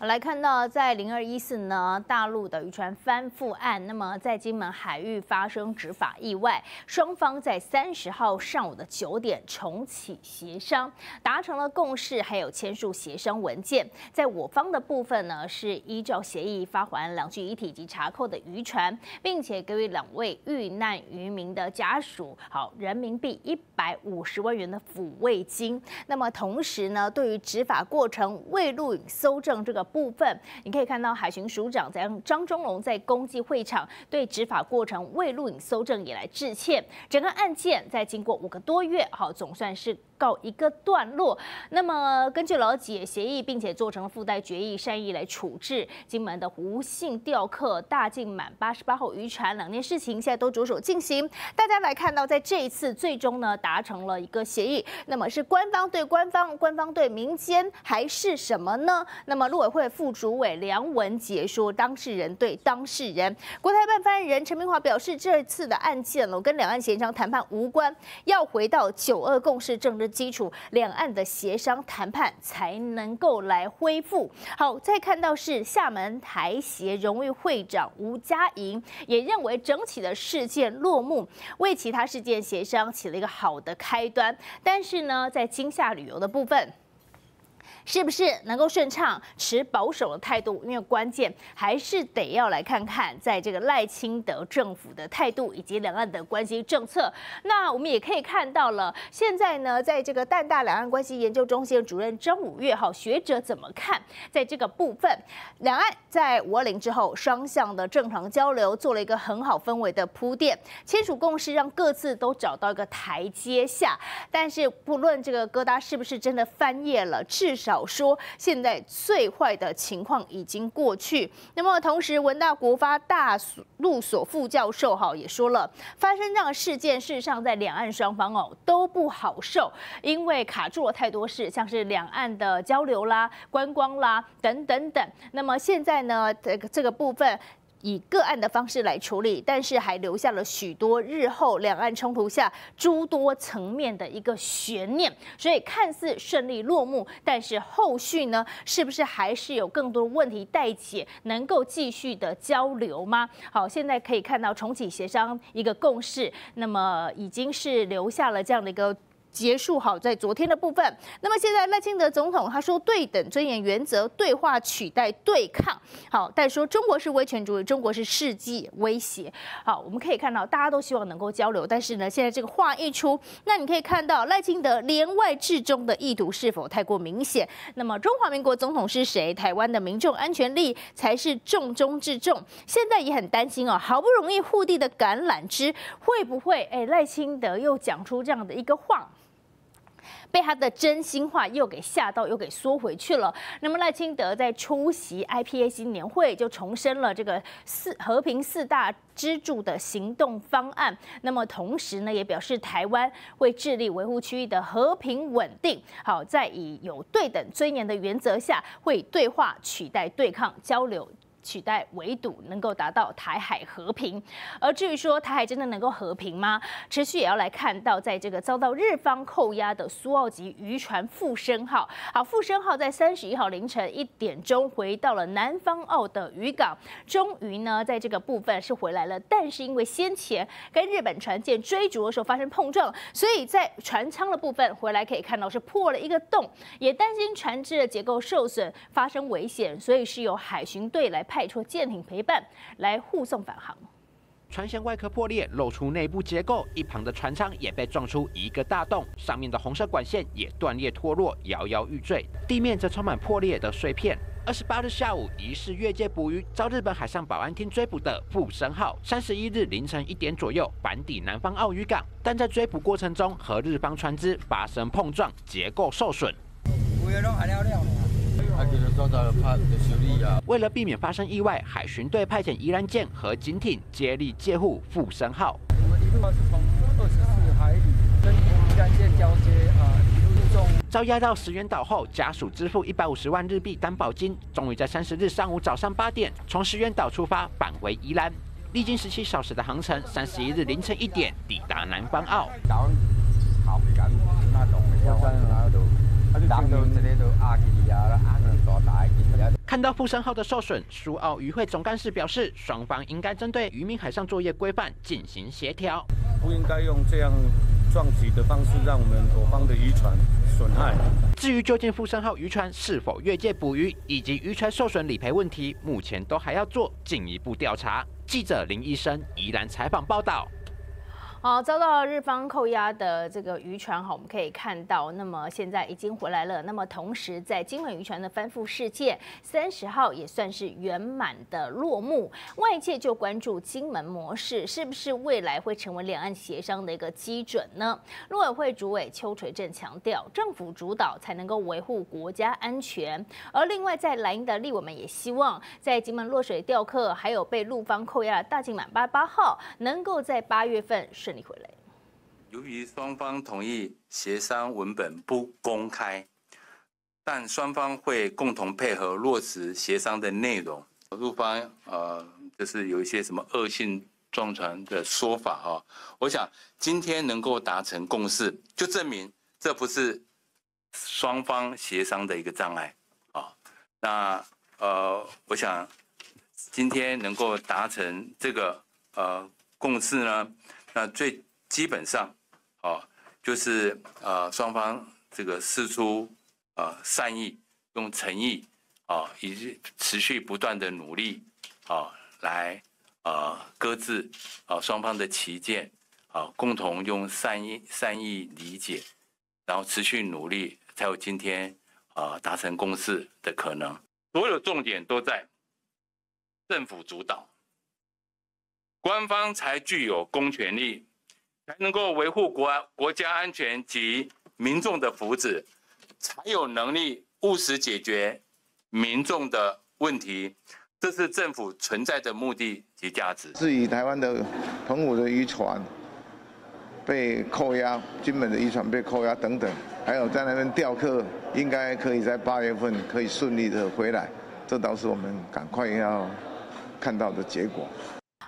来看到，在零二一四呢，大陆的渔船翻覆案，那么在金门海域发生执法意外，双方在三十号上午的九点重启协商，达成了共识，还有签署协商文件。在我方的部分呢，是依照协议发还两具遗体及查扣的渔船，并且给予两位遇难渔民的家属好人民币一百五十万元的抚慰金。那么同时呢，对于执法过程未录影搜证这个。部分，你可以看到海巡署长在张忠龙在公祭会场对执法过程未录影搜证以来致歉。整个案件在经过五个多月，好总算是。告一个段落。那么根据了解协议，并且做成附带决议，善意来处置金门的吴姓钓客大进满八十八号渔船两件事情，现在都着手进行。大家来看到，在这一次最终呢达成了一个协议。那么是官方对官方，官方对民间，还是什么呢？那么陆委会副主委梁文杰说，当事人对当事人。国台办发言人陈明华表示，这次的案件呢跟两岸协商谈判无关，要回到九二共识政治。基础，两岸的协商谈判才能够来恢复。好，再看到是厦门台协荣誉会长吴佳莹也认为整体的事件落幕，为其他事件协商起了一个好的开端。但是呢，在今夏旅游的部分。是不是能够顺畅持保守的态度？因为关键还是得要来看看，在这个赖清德政府的态度以及两岸的关系政策。那我们也可以看到了，现在呢，在这个淡大两岸关系研究中心主任张五月哈学者怎么看？在这个部分，两岸在五二零之后双向的正常交流做了一个很好氛围的铺垫，签署共识，让各自都找到一个台阶下。但是不论这个疙瘩是不是真的翻页了，至少。说现在最坏的情况已经过去。那么同时，文大国发大陆所副教授哈也说了，发生这样的事件，事实上在两岸双方哦都不好受，因为卡住了太多事，像是两岸的交流啦、观光啦等等等。那么现在呢，这个这个部分。以个案的方式来处理，但是还留下了许多日后两岸冲突下诸多层面的一个悬念，所以看似顺利落幕，但是后续呢，是不是还是有更多问题待解？能够继续的交流吗？好，现在可以看到重启协商一个共识，那么已经是留下了这样的一个。结束好，在昨天的部分。那么现在赖清德总统他说对等尊严原则，对话取代对抗。好，但说中国是威权主义，中国是世纪威胁。好，我们可以看到大家都希望能够交流，但是呢，现在这个话一出，那你可以看到赖清德连外至中的意图是否太过明显？那么中华民国总统是谁？台湾的民众安全力才是重中之重。现在也很担心哦，好不容易护地的橄榄枝会不会哎赖清德又讲出这样的一个话？被他的真心话又给吓到，又给缩回去了。那么赖清德在出席 IPAC 年会就重申了这个四和平四大支柱的行动方案。那么同时呢，也表示台湾会致力维护区域的和平稳定。好，在以有对等尊严的原则下，会对话取代对抗交流。取代围堵，能够达到台海和平。而至于说台海真的能够和平吗？持续也要来看到，在这个遭到日方扣押的苏澳级渔船富生号，好，富生号在三十一号凌晨一点钟回到了南方澳的渔港，终于呢，在这个部分是回来了。但是因为先前跟日本船舰追逐的时候发生碰撞，所以在船舱的部分回来可以看到是破了一个洞，也担心船只的结构受损发生危险，所以是由海巡队来派派出舰艇陪伴来护送返航。船舷外壳破裂，露出内部结构，一旁的船舱也被撞出一个大洞，上面的红色管线也断裂脱落，摇摇欲坠。地面则充满破裂的碎片。二十八日下午，疑似越界捕鱼遭日本海上保安厅追捕的富生号，三十一日凌晨一点左右返抵南方澳渔港，但在追捕过程中和日方船只发生碰撞，结构受损。为了避免发生意外，海巡队派遣宜兰舰和警艇接力借护富生号。我们一路是从二十四海里跟宜兰舰交接啊，一路中。遭押到石原岛后，家属支付一百五十万日币担保金，终于在三十日上午早上八点从石原岛出发返回宜兰。历经十七小时的航程，三十一日凌晨一点抵达南方澳。看到富山号的受损，苏澳渔会总干事表示，双方应该针对渔民海上作业规范进行协调，不应该用这样撞击的方式让我们我方的渔船损害。至于究竟富山号渔船是否越界捕鱼，以及渔船受损理赔问题，目前都还要做进一步调查。记者林医生宜兰采访报道。好，遭到日方扣押的这个渔船，哈，我们可以看到，那么现在已经回来了。那么同时，在金门渔船的翻覆事件，三十号也算是圆满的落幕。外界就关注金门模式是不是未来会成为两岸协商的一个基准呢？陆委会主委邱垂正强调，政府主导才能够维护国家安全。而另外，在莱茵的立委们也希望，在金门落水钓客还有被陆方扣押的大金满八八号，能够在八月份顺。你回来。由于双方同意协商文本不公开，但双方会共同配合落实协商的内容。陆方呃，就是有一些什么恶性撞船的说法啊。我想今天能够达成共识，就证明这不是双方协商的一个障碍啊。那呃，我想今天能够达成这个呃共识呢？那最基本上，啊，就是啊双方这个施出啊善意，用诚意啊，以及持续不断的努力啊，来啊搁置啊双方的旗舰啊，共同用善意善意理解，然后持续努力，才有今天啊达成共识的可能。所有重点都在政府主导。官方才具有公权力，才能够维护国国家安全及民众的福祉，才有能力务实解决民众的问题。这是政府存在的目的及价值。至于台湾的澎湖的渔船被扣押，金门的渔船被扣押等等，还有在那边钓客，应该可以在八月份可以顺利的回来，这倒是我们赶快要看到的结果。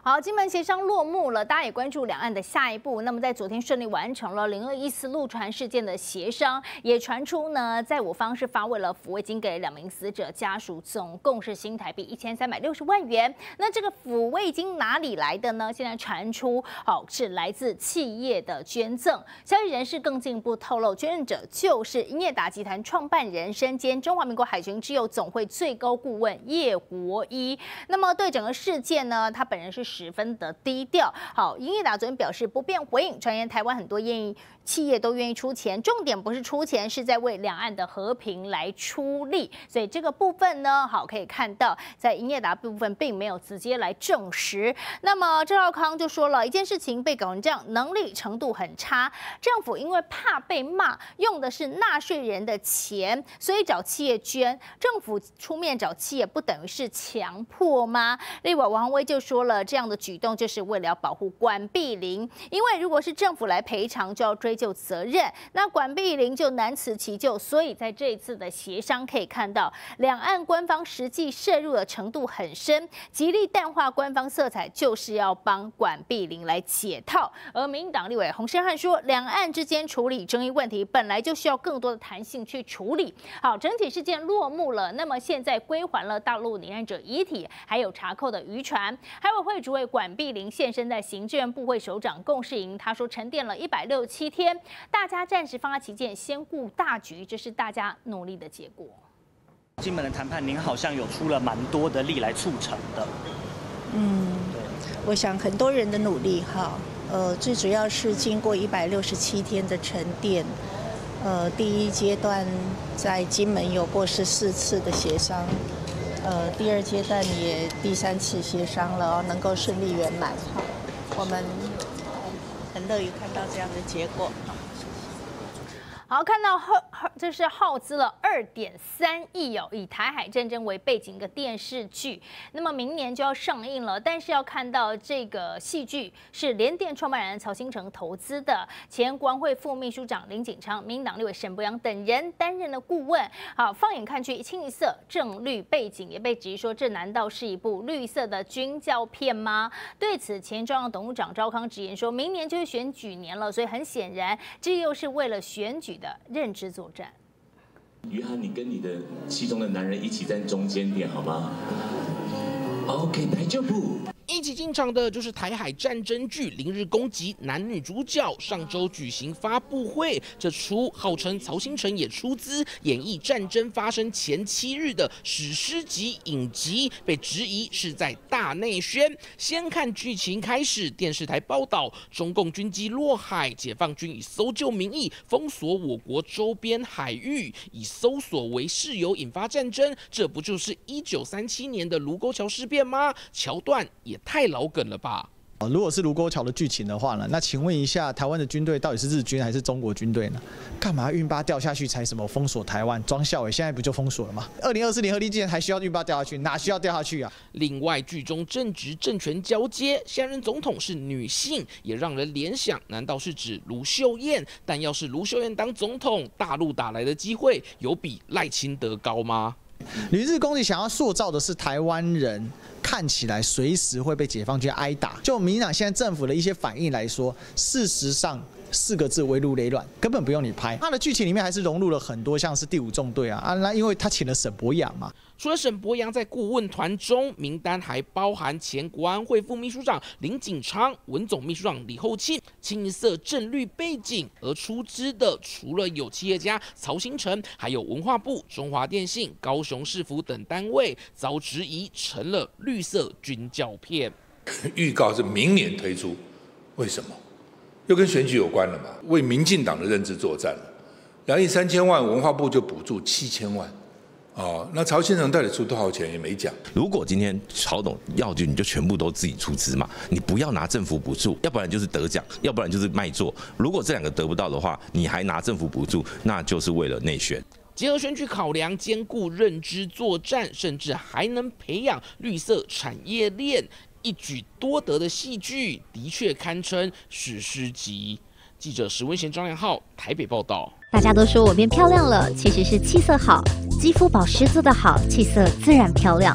好，金门协商落幕了，大家也关注两岸的下一步。那么在昨天顺利完成了零二一四陆船事件的协商，也传出呢，在我方是发为了抚慰金给两名死者家属，总共是新台币一千三百六十万元。那这个抚慰金哪里来的呢？现在传出，好是来自企业的捐赠。消息人士更进一步透露，捐赠者就是英业达集团创办人身兼中华民国海军之友总会最高顾问叶国一。那么对整个事件呢，他本人是。十分的低调。好，英业达昨天表示不便回应传言，台湾很多愿意企业都愿意出钱，重点不是出钱，是在为两岸的和平来出力。所以这个部分呢，好可以看到，在英业达部分并没有直接来证实。那么赵少康就说了一件事情，被搞成这样，能力程度很差。政府因为怕被骂，用的是纳税人的钱，所以找企业捐。政府出面找企业，不等于是强迫吗？另外王威就说了这这样。的举动就是为了要保护管碧玲，因为如果是政府来赔偿，就要追究责任，那管碧玲就难辞其咎。所以在这一次的协商可以看到，两岸官方实际涉入的程度很深，极力淡化官方色彩，就是要帮管碧玲来解套。而民进党立委洪胜汉说，两岸之间处理争议问题本来就需要更多的弹性去处理。好，整体事件落幕了，那么现在归还了大陆罹难者遗体，还有查扣的渔船，还有会。为管碧玲现身在行政部会首长共事营，他说沉淀了一百六十七天，大家暂时放下旗舰，先顾大局，这是大家努力的结果。金门的谈判，您好像有出了蛮多的力来促成的。嗯，我想很多人的努力哈，呃，最主要是经过一百六十七天的沉淀，呃，第一阶段在金门有过十四次的协商。呃，第二阶段也第三次协商了，能够顺利圆满，我们很乐于看到这样的结果。好，看到后。这是耗资了二点三亿哦，以台海战争为背景的电视剧，那么明年就要上映了。但是要看到这个戏剧是联电创办人曹新成投资的，前国安会副秘书长林景昌、民党立委沈博阳等人担任了顾问。好，放眼看去，清一色正绿背景，也被质疑说这难道是一部绿色的军教片吗？对此，前中央董事长赵康直言说，明年就是选举年了，所以很显然，这又是为了选举的认知作战。于涵，你跟你的其中的男人一起站中间点好吗？OK，大丈夫。一起进场的就是台海战争剧《零日攻击》男女主角，上周举行发布会。这出号称曹星辰也出资演绎战争发生前七日的史诗级影集，被质疑是在大内宣。先看剧情开始，电视台报道中共军机落海，解放军以搜救名义封锁我国周边海域，以搜索为事由引发战争。这不就是一九三七年的卢沟桥事变吗？桥段也。太老梗了吧！如果是卢沟桥的剧情的话呢？那请问一下，台湾的军队到底是日军还是中国军队呢？干嘛运八掉下去才什么封锁台湾？庄孝伟，现在不就封锁了吗？二零二四年合力竟然还需要运八掉下去？哪需要掉下去啊？另外，剧中正值政权交接，现任总统是女性，也让人联想，难道是指卢秀燕？但要是卢秀燕当总统，大陆打来的机会有比赖清德高吗？旅日攻击想要塑造的是台湾人看起来随时会被解放军挨打。就民党现在政府的一些反应来说，事实上四个字：围如雷卵，根本不用你拍。它的剧情里面还是融入了很多像是第五纵队啊啊，那因为他请了沈博阳嘛。除了沈博阳在顾问团中，名单还包含前国安会副秘书长林景昌、文总秘书长李厚庆，清一色正绿背景。而出资的除了有企业家曹新成，还有文化部、中华电信、高雄市府等单位，遭质疑成了绿色军教片。预告是明年推出，为什么？又跟选举有关了嘛？为民进党的认知作战了。两亿三千万，文化部就补助七千万。哦，那曹先生到底出多少钱也没讲。如果今天曹董要就你就全部都自己出资嘛，你不要拿政府补助，要不然就是得奖，要不然就是卖座。如果这两个得不到的话，你还拿政府补助，那就是为了内选。结合选举考量，兼顾认知作战，甚至还能培养绿色产业链，一举多得的戏剧，的确堪称史诗级。记者石文贤、张良浩台北报道。大家都说我变漂亮了，其实是气色好，肌肤保湿做得好，气色自然漂亮。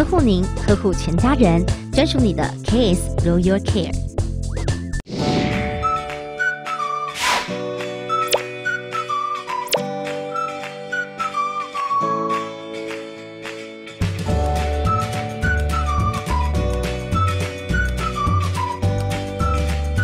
呵护您，呵护全家人，专属你的 KS Royal Care。